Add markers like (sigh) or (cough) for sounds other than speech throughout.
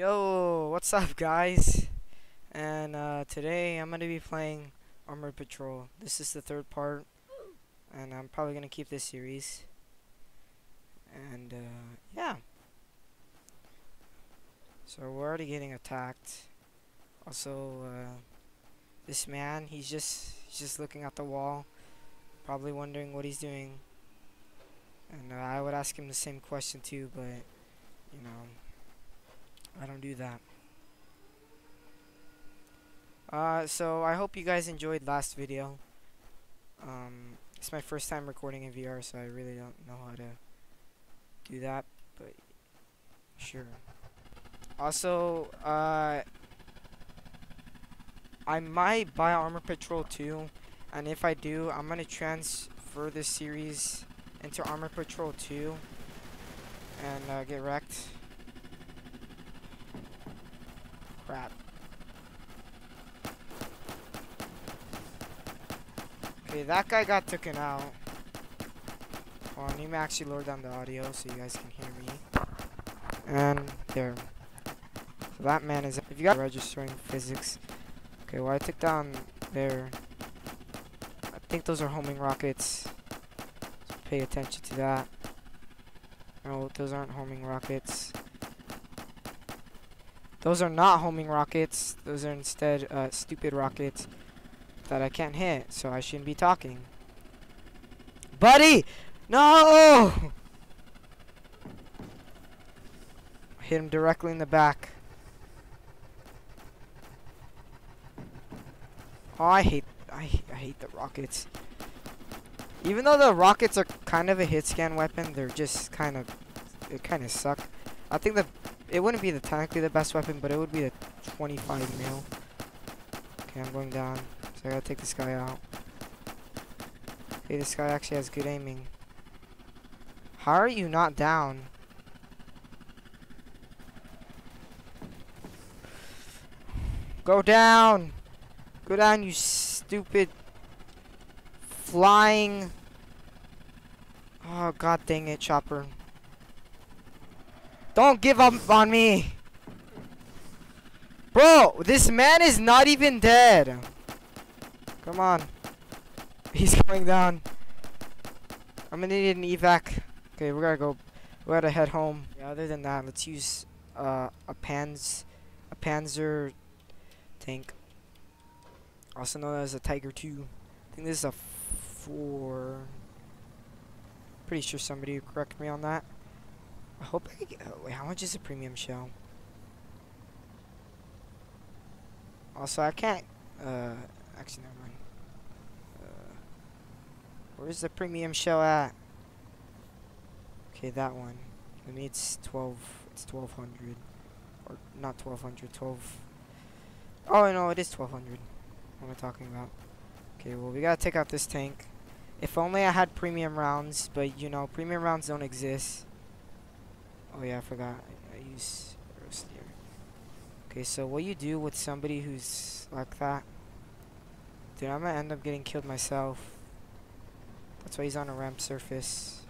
Yo, what's up guys? And uh, today I'm going to be playing Armored Patrol. This is the third part, and I'm probably going to keep this series. And uh, yeah. So we're already getting attacked. Also, uh, this man, he's just he's just looking at the wall, probably wondering what he's doing. And uh, I would ask him the same question too, but you know, I don't do that. Uh, so I hope you guys enjoyed last video. Um, it's my first time recording in VR, so I really don't know how to do that, but sure. Also, uh, I might buy Armor Patrol 2, and if I do, I'm gonna transfer this series into Armor Patrol 2 and uh, get wrecked. Crap. Okay, that guy got taken out. Hold on, let me actually lower down the audio so you guys can hear me. And there. So that man is. If you got registering physics. Okay, well I took down there. I think those are homing rockets. So pay attention to that. No, those aren't homing rockets. Those are not homing rockets. Those are instead uh, stupid rockets that I can't hit, so I shouldn't be talking. Buddy! No! hit him directly in the back. Oh, I hate, I, I hate the rockets. Even though the rockets are kind of a hit scan weapon, they're just kind of, it kind of suck. I think the, it wouldn't be the technically the best weapon, but it would be the 25 mil. Okay, I'm going down, so I gotta take this guy out. Okay, this guy actually has good aiming. How are you not down? Go down! Go down, you stupid flying. Oh, god dang it, Chopper. Don't give up on me! Bro, this man is not even dead. Come on. He's going down. I'm gonna need an evac. Okay, we gotta go. We gotta head home. Yeah, other than that, let's use uh, a Panz, a Panzer tank. Also known as a Tiger 2. I think this is a 4. Pretty sure somebody correct me on that. I hope I get, oh, wait, how much is a premium shell? Also, I can't, uh, actually, never mind. Uh, where's the premium shell at? Okay, that one. I mean, it's 12, it's 1200. Or, not 1200, 12. Oh, no, it is 1200. What am I talking about? Okay, well, we gotta take out this tank. If only I had premium rounds, but, you know, premium rounds don't exist. Oh, yeah, I forgot. I, use Aerosteer. Okay, so what you do with somebody who's like that? Dude, I'm gonna end up getting killed myself. That's why he's on a ramp surface.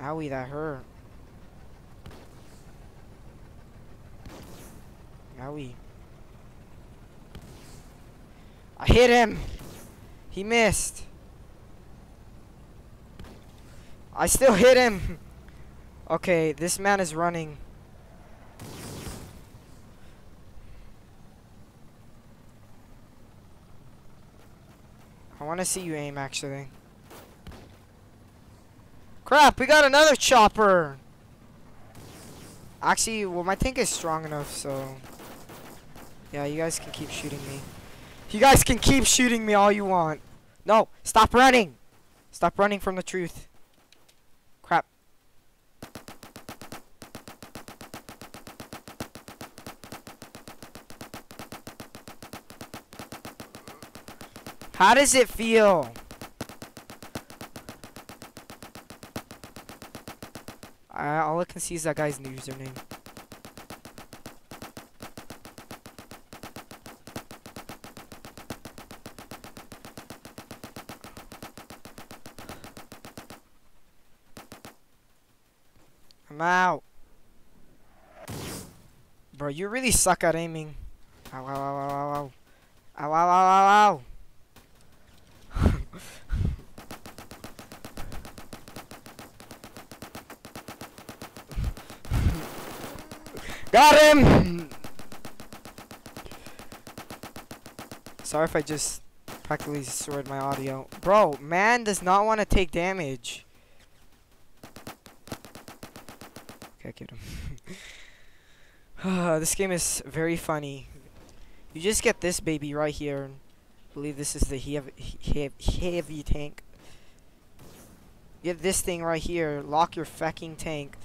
Owie, that hurt. Owie. I hit him! He missed. I still hit him! okay, this man is running. I want to see you aim, actually. Crap, we got another chopper! Actually, well, my tank is strong enough, so... Yeah, you guys can keep shooting me. You guys can keep shooting me all you want. No, stop running! Stop running from the truth. Crap. How does it feel? All I can see is that guy's username. I'm out. Bro, you really suck at aiming. Ow, ow, ow, ow, ow, ow. Ow, ow, ow, ow, ow. Got him! Sorry if I just practically destroyed my audio. Bro, man does not want to take damage. Okay, killed him. (laughs) this game is very funny. You just get this baby right here. I believe this is the heavy, heavy, heavy tank. Get this thing right here. Lock your fucking tank.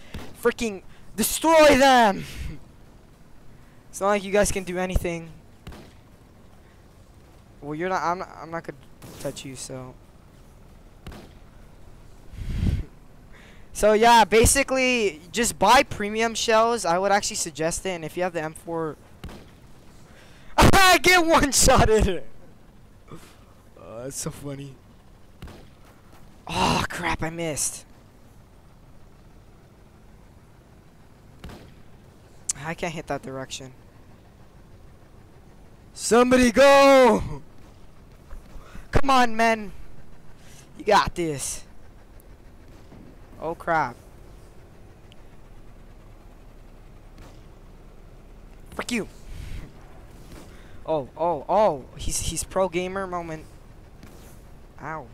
Freaking destroy them! it's not like you guys can do anything. Well, you're not. I'm not. I'm not gonna touch you. So. So yeah, basically, just buy premium shells. I would actually suggest it, and if you have the M4, I (laughs) get one shot in it. Oh, that's so funny. Oh crap! I missed. I can't hit that direction. Somebody go! Come on, men. You got this. Oh crap. Frick you. Oh, oh, oh. He's he's pro gamer moment. Ow.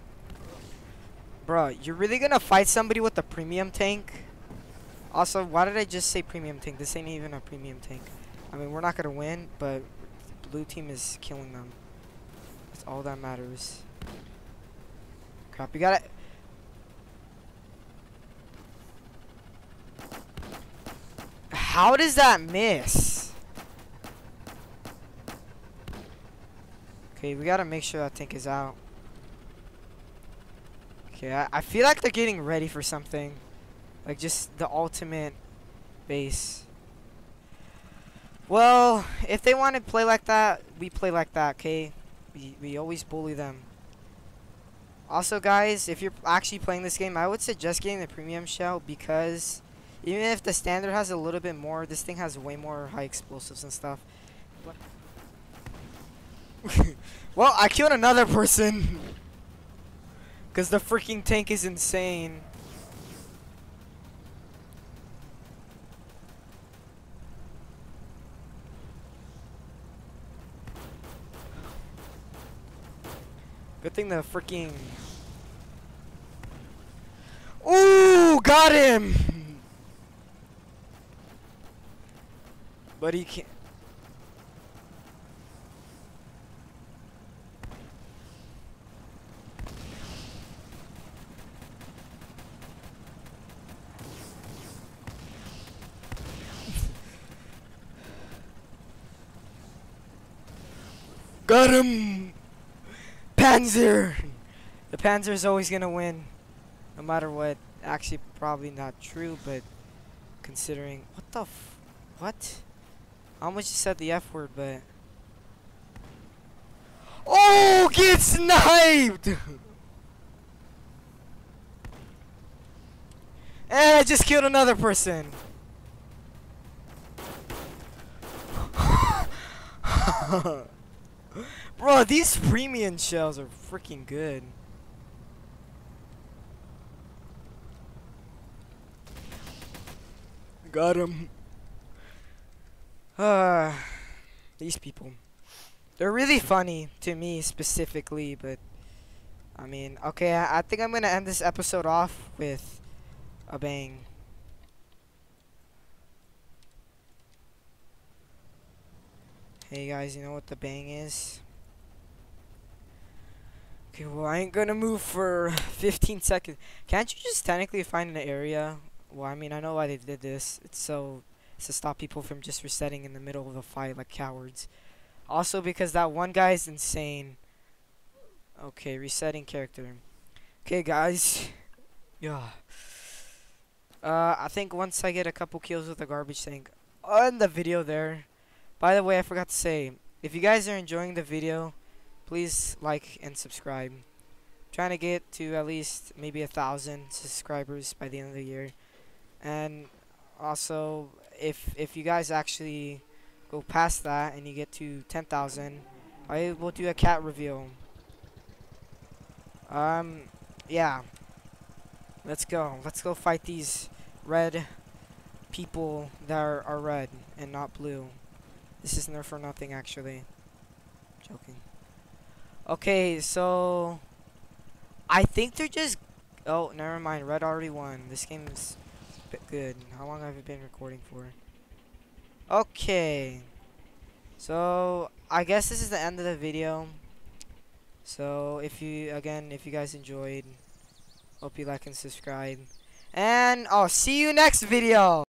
Bro, you're really gonna fight somebody with a premium tank? Also, why did I just say premium tank? This ain't even a premium tank. I mean, we're not gonna win, but the blue team is killing them. That's all that matters. Crap, you gotta... How does that miss? Okay, we gotta make sure that tank is out. Okay, I, I feel like they're getting ready for something. Like just the ultimate base. Well, if they want to play like that, we play like that, okay? We, we always bully them. Also, guys, if you're actually playing this game, I would suggest getting the premium shell because even if the standard has a little bit more, this thing has way more high explosives and stuff. (laughs) well, I killed another person. (laughs) Because the freaking tank is insane. Good thing the freaking... Ooh, got him! But he can't. Got him! Panzer! The Panzer is always gonna win. No matter what. Actually, probably not true, but considering... What the What? I almost just said the F word, but... Oh, get sniped! (laughs) and I just killed another person. (laughs) (laughs) Bro, these premium shells are freaking good. Got him. Uh, these people. They're really funny to me specifically, but I mean, okay, I, I think I'm gonna end this episode off with a bang. Hey guys, you know what the bang is? Okay, well I ain't gonna move for (laughs) 15 seconds. Can't you just technically find an area? Well, I mean, I know why they did this. It's so to stop people from just resetting in the middle of a fight like cowards. Also because that one guy is insane. Okay, resetting character. Okay, guys. (laughs) yeah. Uh, I think once I get a couple kills with the garbage tank, end the video there. By the way, I forgot to say, if you guys are enjoying the video, please like and subscribe. I'm trying to get to at least maybe a thousand subscribers by the end of the year. And also, if if you guys actually go past that and you get to 10,000, I will do a cat reveal. Um, yeah. Let's go. Let's go fight these red people that are, are red and not blue. This is there for nothing, actually. Joking. Okay, so I think they're just. Oh, never mind. Red already won. This game's a bit good. How long have I been recording for? Okay. So I guess this is the end of the video. So if you again, if you guys enjoyed, hope you like and subscribe. And I'll see you next video.